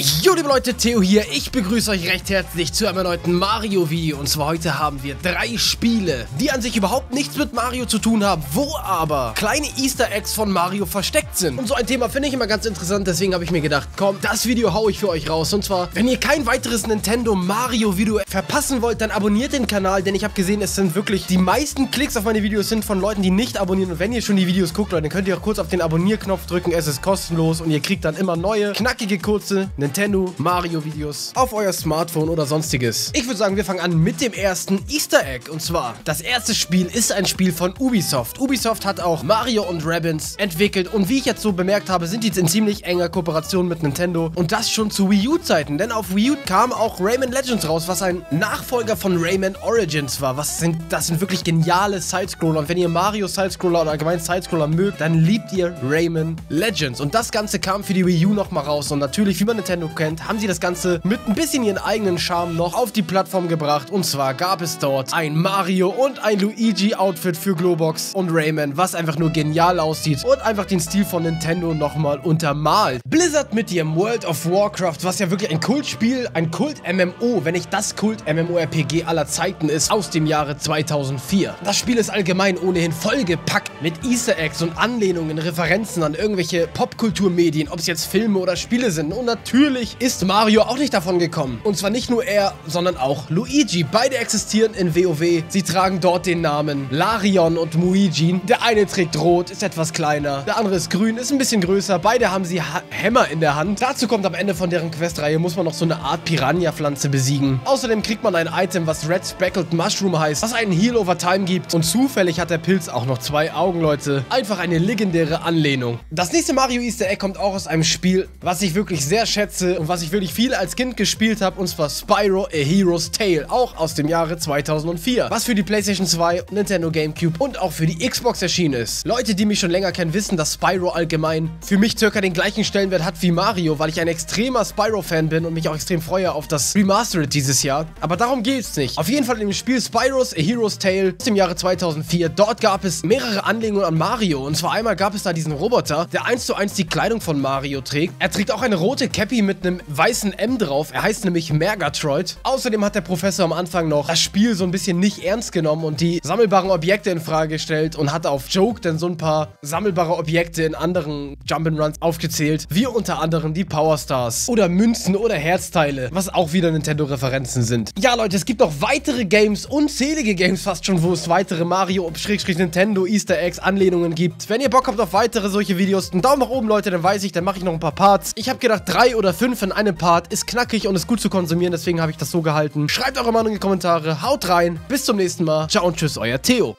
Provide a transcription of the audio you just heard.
Jo, liebe Leute, Theo hier. Ich begrüße euch recht herzlich zu einem erneuten Mario-Video. Und zwar heute haben wir drei Spiele, die an sich überhaupt nichts mit Mario zu tun haben, wo aber kleine Easter Eggs von Mario versteckt sind. Und so ein Thema finde ich immer ganz interessant, deswegen habe ich mir gedacht, komm, das Video haue ich für euch raus. Und zwar, wenn ihr kein weiteres Nintendo Mario-Video verpassen wollt, dann abonniert den Kanal, denn ich habe gesehen, es sind wirklich die meisten Klicks auf meine Videos sind von Leuten, die nicht abonnieren. Und wenn ihr schon die Videos guckt, Leute, dann könnt ihr auch kurz auf den Abonnierknopf drücken. Es ist kostenlos und ihr kriegt dann immer neue, knackige, kurze Nintendo Mario Videos auf euer Smartphone oder sonstiges. Ich würde sagen, wir fangen an mit dem ersten Easter Egg. Und zwar, das erste Spiel ist ein Spiel von Ubisoft. Ubisoft hat auch Mario und Rabbids entwickelt. Und wie ich jetzt so bemerkt habe, sind die in ziemlich enger Kooperation mit Nintendo. Und das schon zu Wii U-Zeiten. Denn auf Wii U kam auch Rayman Legends raus, was ein Nachfolger von Rayman Origins war. Was sind, das sind wirklich geniale Sidescroller. Und wenn ihr Mario Sidescroller oder allgemein Sidescroller mögt, dann liebt ihr Rayman Legends. Und das Ganze kam für die Wii U nochmal raus. Und natürlich, wie man Nintendo kennt, haben sie das Ganze mit ein bisschen ihren eigenen Charme noch auf die Plattform gebracht. Und zwar gab es dort ein Mario und ein Luigi-Outfit für Globox und Rayman, was einfach nur genial aussieht und einfach den Stil von Nintendo nochmal untermalt. Blizzard mit ihrem World of Warcraft, was ja wirklich ein Kultspiel, ein Kult-MMO, wenn nicht das Kult-MMORPG aller Zeiten ist, aus dem Jahre 2004. Das Spiel ist allgemein ohnehin vollgepackt mit Easter Eggs und Anlehnungen, Referenzen an irgendwelche Popkulturmedien, ob es jetzt Filme oder Spiele sind. Und natürlich ist Mario auch nicht davon gekommen. Und zwar nicht nur er, sondern auch Luigi. Beide existieren in WoW. Sie tragen dort den Namen Larion und Muijin. Der eine trägt rot, ist etwas kleiner. Der andere ist grün, ist ein bisschen größer. Beide haben sie ha Hämmer in der Hand. Dazu kommt am Ende von deren Questreihe, muss man noch so eine Art Piranha-Pflanze besiegen. Außerdem kriegt man ein Item, was Red Speckled Mushroom heißt, was einen Heal over Time gibt. Und zufällig hat der Pilz auch noch zwei Augen, Leute. Einfach eine legendäre Anlehnung. Das nächste Mario Easter Egg kommt auch aus einem Spiel, was ich wirklich sehr schätze und was ich wirklich viel als Kind gespielt habe, und zwar Spyro A Hero's Tale, auch aus dem Jahre 2004, was für die PlayStation 2, Nintendo GameCube und auch für die Xbox erschienen ist. Leute, die mich schon länger kennen, wissen, dass Spyro allgemein für mich circa den gleichen Stellenwert hat wie Mario, weil ich ein extremer Spyro-Fan bin und mich auch extrem freue auf das Remastered dieses Jahr. Aber darum geht's nicht. Auf jeden Fall dem Spiel Spyro's A Hero's Tale aus dem Jahre 2004. Dort gab es mehrere Anlehnungen an Mario. Und zwar einmal gab es da diesen Roboter, der eins zu eins die Kleidung von Mario trägt. Er trägt auch eine rote Cappy mit einem weißen M drauf. Er heißt nämlich Mergatroid. Außerdem hat der Professor am Anfang noch das Spiel so ein bisschen nicht ernst genommen und die sammelbaren Objekte in Frage gestellt und hat auf Joke dann so ein paar sammelbare Objekte in anderen Jump'n'Runs aufgezählt, wie unter anderem die Power Stars oder Münzen oder Herzteile, was auch wieder Nintendo-Referenzen sind. Ja, Leute, es gibt noch weitere Games, unzählige Games fast schon, wo es weitere Mario-Nintendo Easter Eggs Anlehnungen gibt. Wenn ihr Bock habt auf weitere solche Videos, einen Daumen nach oben, Leute, dann weiß ich, dann mache ich noch ein paar Parts. Ich habe gedacht, drei oder fünf in einem Part ist knackig und ist gut zu konsumieren, deswegen habe ich das so gehalten. Schreibt eure Meinung in die Kommentare, haut rein, bis zum nächsten Mal. Ciao und tschüss, euer Theo.